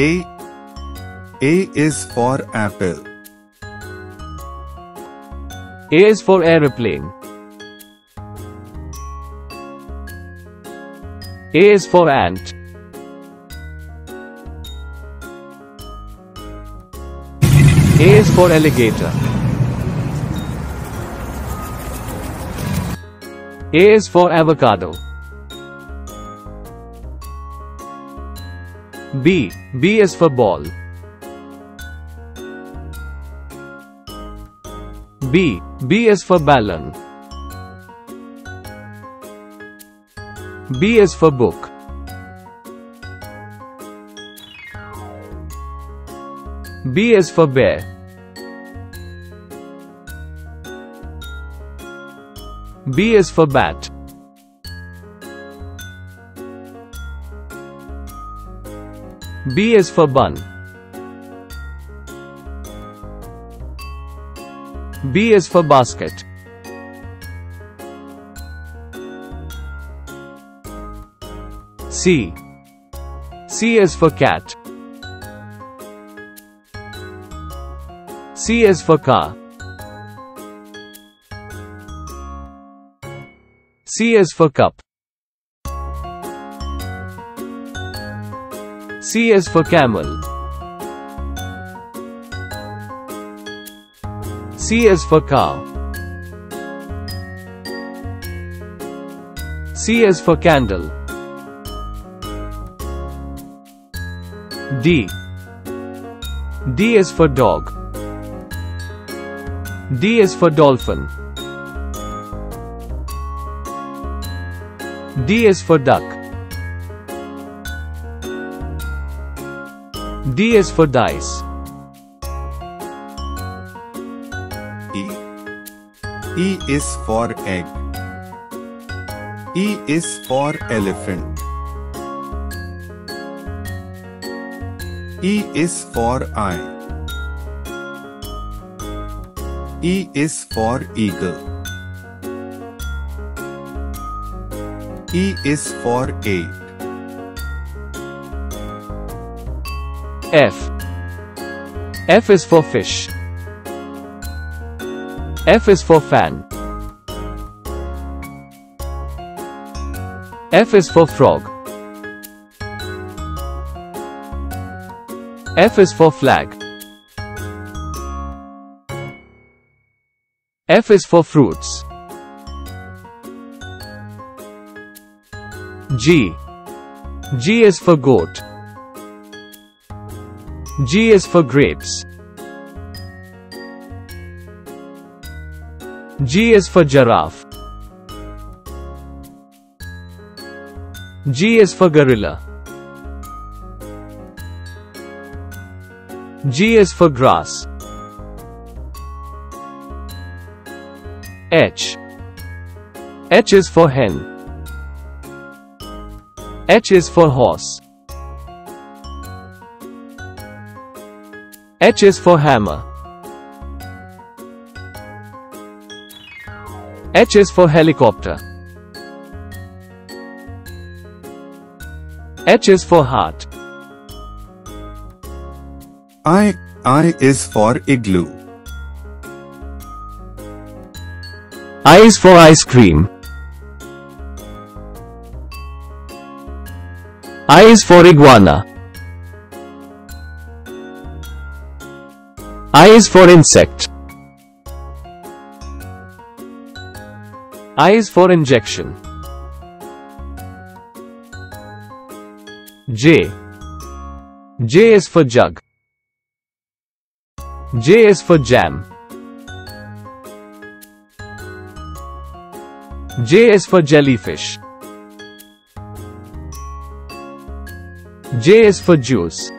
A. A is for apple. A is for aeroplane. A is for ant. A is for alligator. A is for avocado. B. B is for ball. B. B is for balloon. B is for book. B is for bear. B is for bat. B is for bun. B is for basket. C. C is for cat. C is for car. C is for cup. C is for camel. C is for cow. C is for candle. D. D is for dog. D is for dolphin. D is for duck. D is for dice. E. E is for egg. E is for elephant. E is for eye. E is for eagle. E is for eight. F. F is for fish. F is for fan. F is for frog. F is for flag. F is for fruits. G. G is for goat. G is for grapes. G is for giraffe. G is for gorilla. G is for grass. H. H is for hen. H is for horse. H is for hammer. H is for helicopter. H is for heart. I. I is for igloo. I is for ice cream. I is for iguana. I is for insect. I is for injection. J. J is for jug. J is for jam. J is for jellyfish. J is for juice.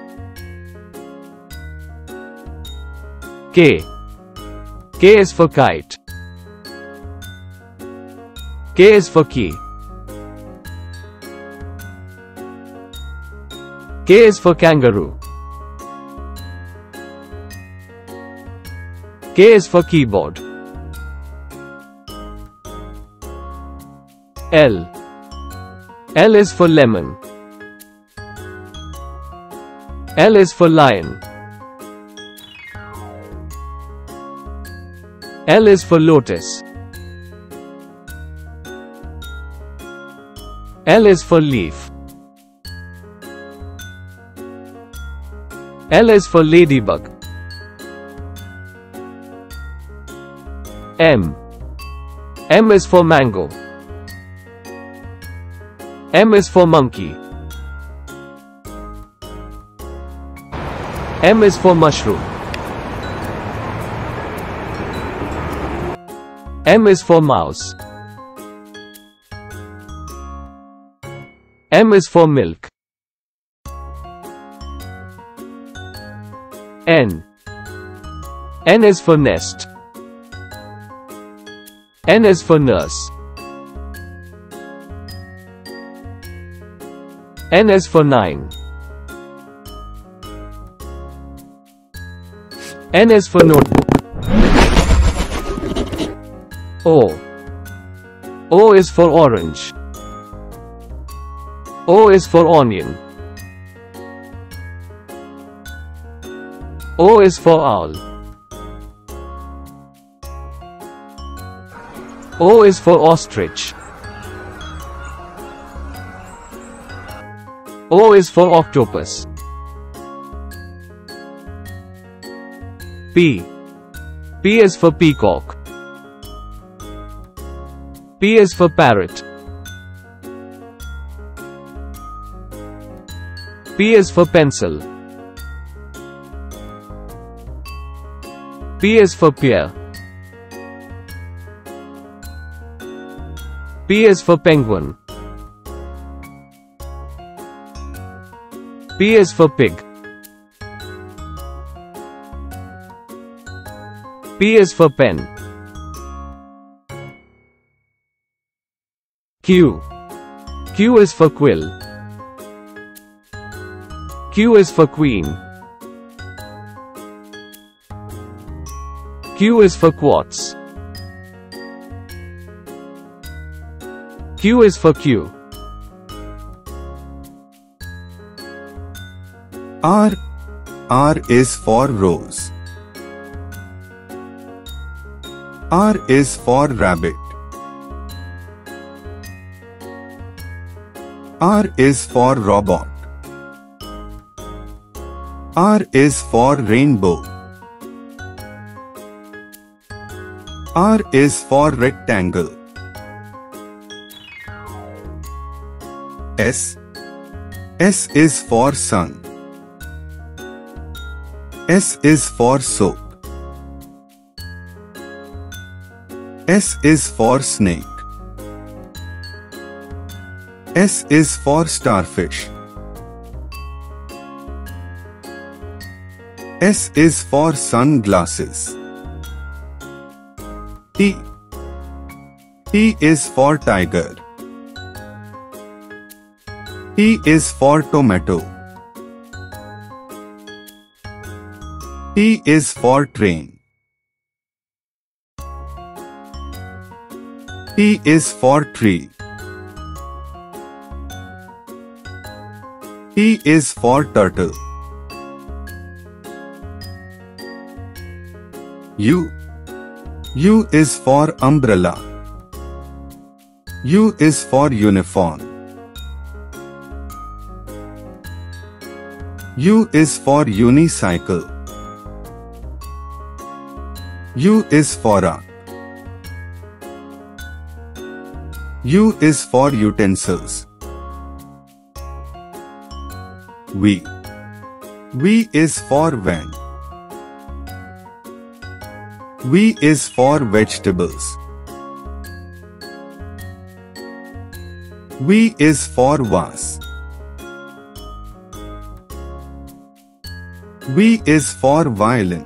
K. K is for kite. K is for key. K is for kangaroo. K is for keyboard. L. L is for lemon. L is for lion. L is for lotus. L is for leaf. L is for ladybug. M. M is for mango. M is for monkey. M is for mushroom. M is for mouse. M is for milk. N. N is for nest. N is for nurse. N is for 9. N is for notebook. O. O is for orange. O is for onion. O is for owl. O is for ostrich. O is for octopus. P. P is for peacock. P is for parrot. P is for pencil. P is for pear. P is for penguin. P is for pig. P is for pen. Q. Q is for quill. Q is for queen. Q is for quartz. Q is for Q. R. R is for rose. R is for rabbit. R is for robot. R is for rainbow. R is for rectangle. S. S is for sun. S is for soap. S is for snake. S is for starfish. S is for sunglasses. T. T is for tiger. T is for tomato. T is for train. T is for tree. T is for turtle. U. U is for umbrella. U is for uniform. U is for unicycle. U is for a. U is for utensils. V. V is for van. V is for vegetables. V is for vase. V is for violin.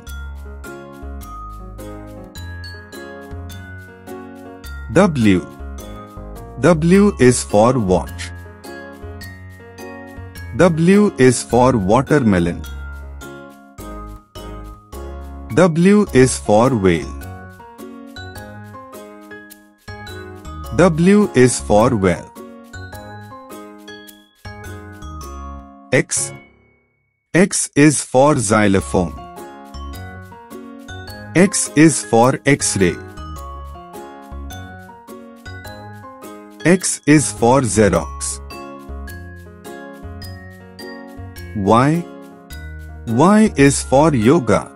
W. W is for watch. W is for watermelon. W is for whale. W is for well. X. X is for xylophone. X is for X-ray. X is for Xerox. Y. Y is for yoga.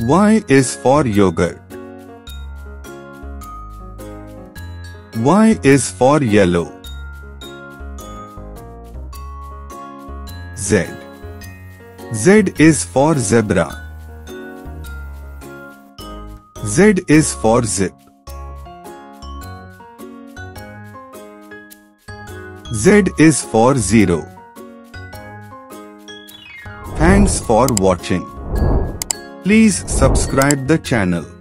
Y is for yogurt. Y is for yellow. Z. Z is for zebra. Z is for zip. Z is for zero. Thanks for watching. Please subscribe the channel.